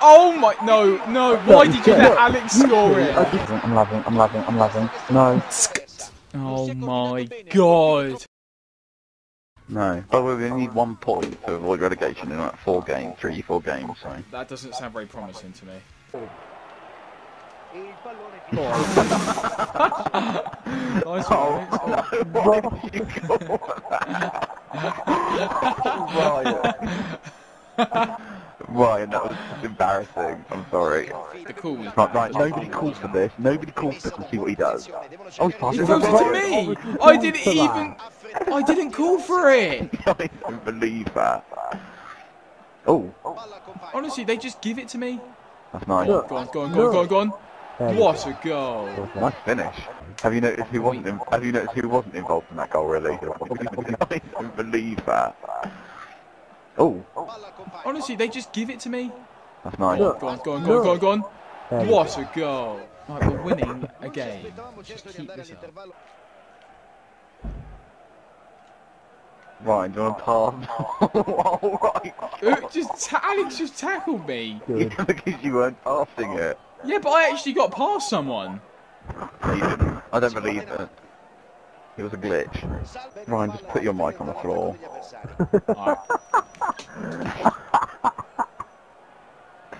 Oh my, no, no, why did you let Alex score it? I'm loving, I'm loving, I'm loving. No. Oh my god. No. By the way, we need one point to avoid relegation in like four games, three, four games, so. That doesn't sound very promising to me. Nice one, Alex. Why did you call Ryan. Ryan, that was embarrassing. I'm sorry. The call was Right, right, nobody calls for this. Nobody calls for this and see what he does. Oh, he's He passing throws it to me! I didn't even... I didn't call for it! I don't believe that. Oh, Honestly, they just give it to me. that's nice. Go on, go on, go on, go on, go on. What a goal. Nice finish. Have you noticed who wasn't? In, have you noticed who wasn't involved in that goal? Really? I don't believe that. Oh, Honestly, they just give it to me. that's nice. Go on, go on, go on, go on, go on. What a goal. Right, we're winning a game. Just keep this up. Ryan, do you want to pass? All right. Just Alex just tackled me. because you weren't passing it. Yeah, but I actually got past someone. No, you didn't. I don't believe it. It was a glitch. Ryan, just put your mic on the floor. Alright.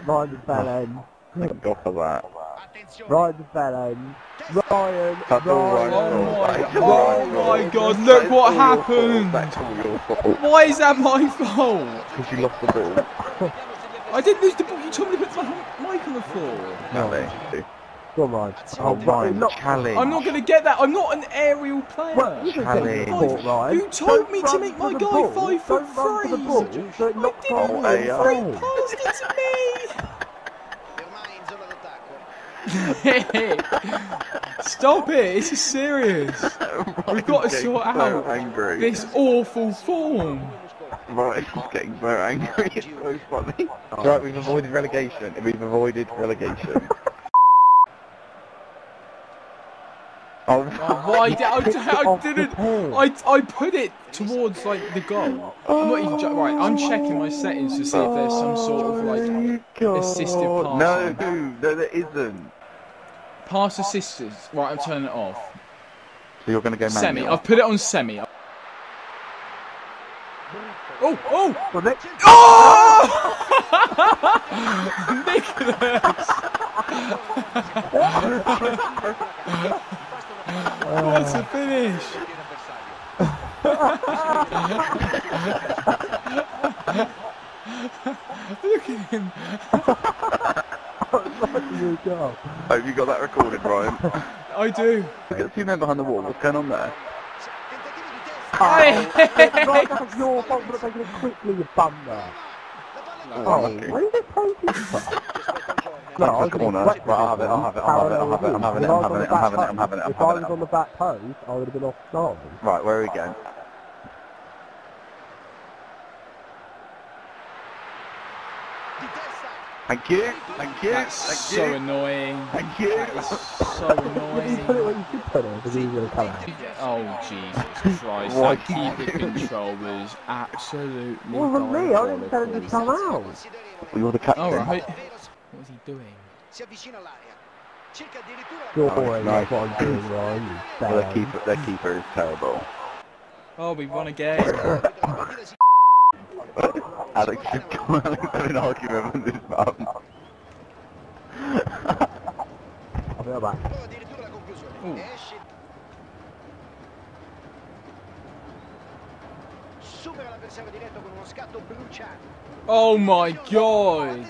Ryan the fell end. Thank God for that. Ryan the fell end. Ryan, That's oh all Ryan. right. Oh my, oh my god, look what happened! That's all your fault. Why is that my fault? Because you lost the ball. I didn't lose the ball, you told me to put my mic on the floor. No. Come on. Oh, Ryan, not, challenge. I'm not going to get that, I'm not an aerial player. Well, you can Challenge. take ball, You told Don't me to run make my guy ball. five foot Don't run the three. ball. So it knocks didn't on know the you ball. Free eh? oh. passed it to me! Stop it, this is serious. We've got to Getting sort so out angry. this awful form. Ryan's getting so angry. It's so funny. Right, we've avoided relegation. We've avoided relegation. Oh, Oh, why did I, I oh, didn't I, I put it towards like the goal. I'm not even right. I'm checking my settings to see if there's some sort of like oh assisted No, no, there isn't. pass assistance. Right, I'm turning it off. So you're going to go manual. Semi. I've put it on semi. Oh, oh, Well, Nick, oh! Nicholas. What a finish! Look at him. you go. Have you got that recorded, Ryan? I do. Look at the two men behind the wall. What's going on there? Right, that's your fault for taking it quickly, you bummer. Oh, okay. why is it taking That's I the corner. Right, I'll have it, I'll have it, I'll have it, I'll have it, I'm having it, I'm having it, I'm having it, I'm having it, I'm If I was on the back post, I would have been offside. Right, where are we going? Thank you, thank you, That's thank so annoying. thank you. That is so You put it where you should put it, because he was going to come out. Oh Jesus Christ! Why That do you keeper control was absolutely. It wasn't me, I didn't tell him to come out. Well, you're the captain. All right. What was he doing? You're Oh, boring, nice. that's what I'm doing, Ryan. You Well, their keeper, their keeper is terrible. Oh, we won a game. Alex is Alex had an argument with his mum. I'll be right back. Ooh. Oh my God!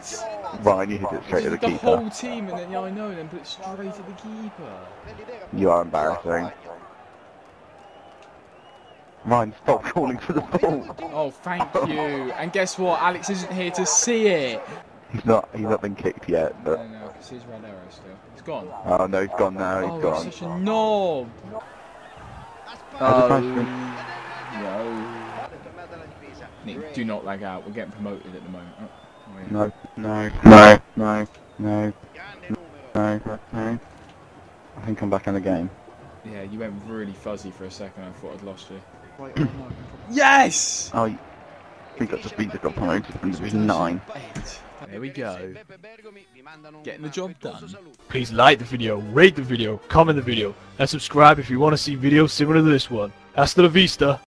Ryan, you hit it straight to the the keeper. whole team, and then yeah, I know, and then put it straight to the keeper. You are embarrassing. Ryan, stop calling for the ball. Oh, thank you. And guess what? Alex isn't here to see it. He's not. He's not been kicked yet. No, But no, because he's red arrow still. He's gone. oh no, he's gone now. He's oh, gone. you're such a knob. Oh, no. Nick, do not lag out. We're getting promoted at the moment. Oh, oh wait. No, no, no, no, no, no, no. I think I'm back in the game. Yeah, you went really fuzzy for a second. I thought I'd lost you. yes! Oh, you- we got just beat the got promoted from Division Nine. There we go. Getting the job done. Please like the video, rate the video, comment the video, and subscribe if you want to see videos similar to this one. Hasta la vista!